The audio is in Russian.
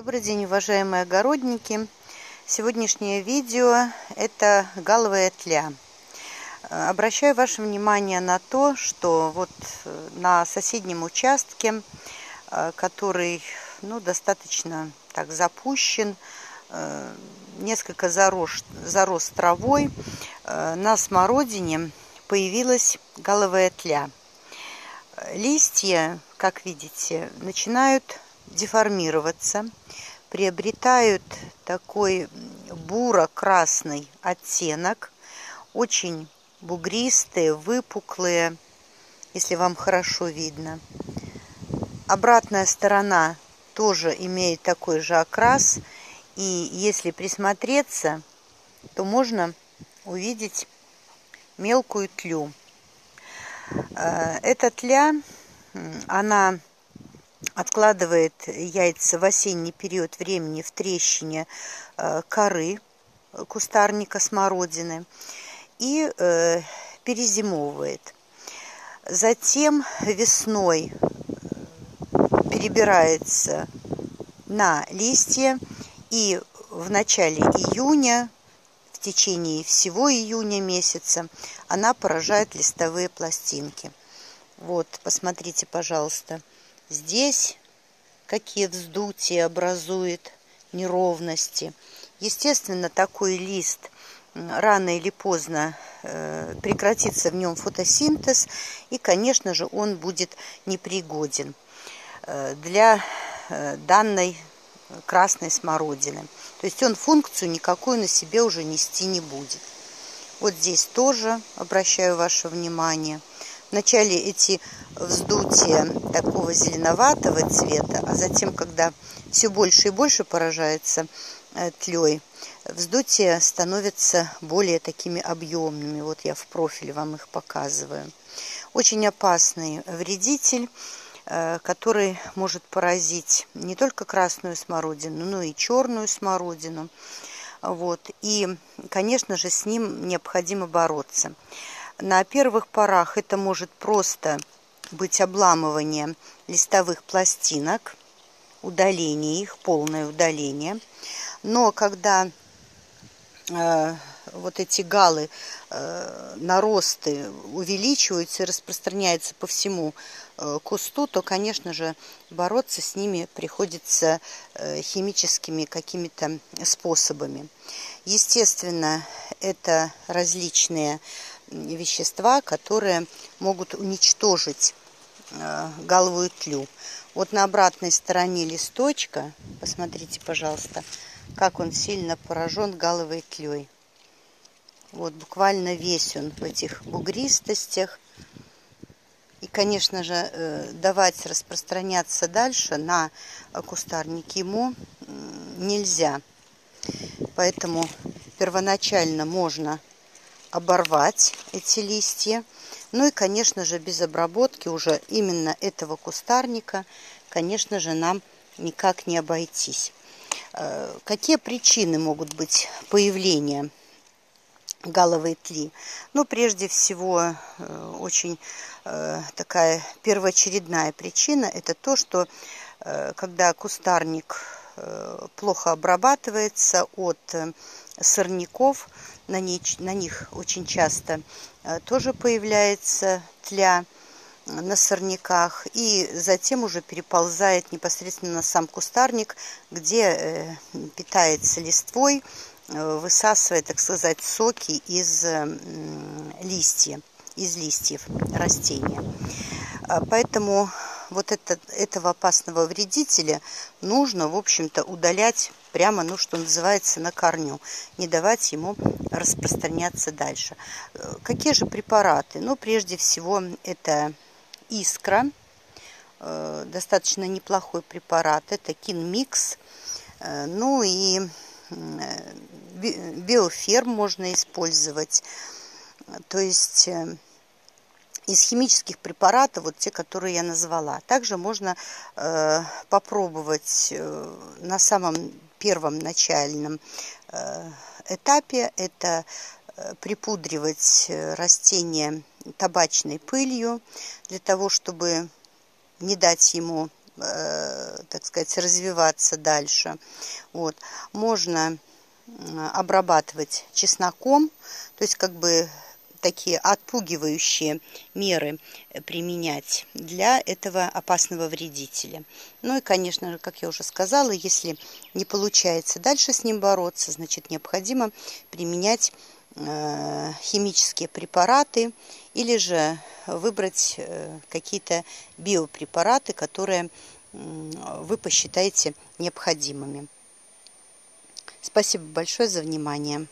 Добрый день, уважаемые огородники! Сегодняшнее видео – это галовая тля. Обращаю ваше внимание на то, что вот э, на соседнем участке, э, который ну, достаточно так запущен, э, несколько зарос, зарос травой, на смородине появилась галовая тля. Листья, как видите, начинают деформироваться, приобретают такой буро-красный оттенок, очень бугристые, выпуклые, если вам хорошо видно. Обратная сторона тоже имеет такой же окрас, и если присмотреться, то можно увидеть мелкую тлю. Э, эта тля, она откладывает яйца в осенний период времени в трещине э, коры кустарника смородины и э, перезимовывает. Затем весной перебирается на листья и в начале июня, в течение всего июня месяца, она поражает листовые пластинки. Вот, посмотрите, пожалуйста. Здесь какие вздутия образует неровности. Естественно, такой лист рано или поздно э, прекратится в нем фотосинтез, и, конечно же, он будет непригоден э, для э, данной красной смородины. То есть он функцию никакую на себе уже нести не будет. Вот здесь тоже обращаю ваше внимание – Вначале эти вздутия такого зеленоватого цвета, а затем, когда все больше и больше поражается э, тлей, вздутия становятся более такими объемными. Вот я в профиле вам их показываю. Очень опасный вредитель, э, который может поразить не только красную смородину, но и черную смородину. Вот. И, конечно же, с ним необходимо бороться. На первых порах это может просто быть обламывание листовых пластинок, удаление их, полное удаление. Но когда э, вот эти галы, э, наросты увеличиваются и распространяются по всему э, кусту, то, конечно же, бороться с ними приходится э, химическими какими-то способами. Естественно, это различные вещества, которые могут уничтожить э, головую тлю. Вот на обратной стороне листочка, посмотрите, пожалуйста, как он сильно поражен галовой тлей. Вот буквально весь он в этих бугристостях. И, конечно же, э, давать распространяться дальше на кустарник ему нельзя. Поэтому первоначально можно оборвать эти листья. Ну и, конечно же, без обработки уже именно этого кустарника, конечно же, нам никак не обойтись. Э, какие причины могут быть появления галовой тли? Ну, прежде всего, э, очень э, такая первоочередная причина – это то, что когда кустарник плохо обрабатывается от сорняков, на них, на них очень часто э, тоже появляется тля на сорняках и затем уже переползает непосредственно на сам кустарник, где э, питается листвой, э, высасывая, так сказать, соки из листьев, из листьев растения. Поэтому вот это, этого опасного вредителя нужно, в общем-то, удалять прямо, ну, что называется, на корню, не давать ему распространяться дальше. Э, какие же препараты? Ну, прежде всего, это искра, э, достаточно неплохой препарат, это кинмикс, э, ну и биоферм можно использовать, то есть из химических препаратов, вот те, которые я назвала. Также можно э, попробовать э, на самом первом начальном э, этапе, это э, припудривать э, растение табачной пылью, для того, чтобы не дать ему так сказать, развиваться дальше. Вот. Можно обрабатывать чесноком, то есть как бы такие отпугивающие меры применять для этого опасного вредителя. Ну и, конечно же, как я уже сказала, если не получается дальше с ним бороться, значит необходимо применять э, химические препараты или же выбрать э, какие-то биопрепараты, которые вы посчитаете необходимыми. Спасибо большое за внимание.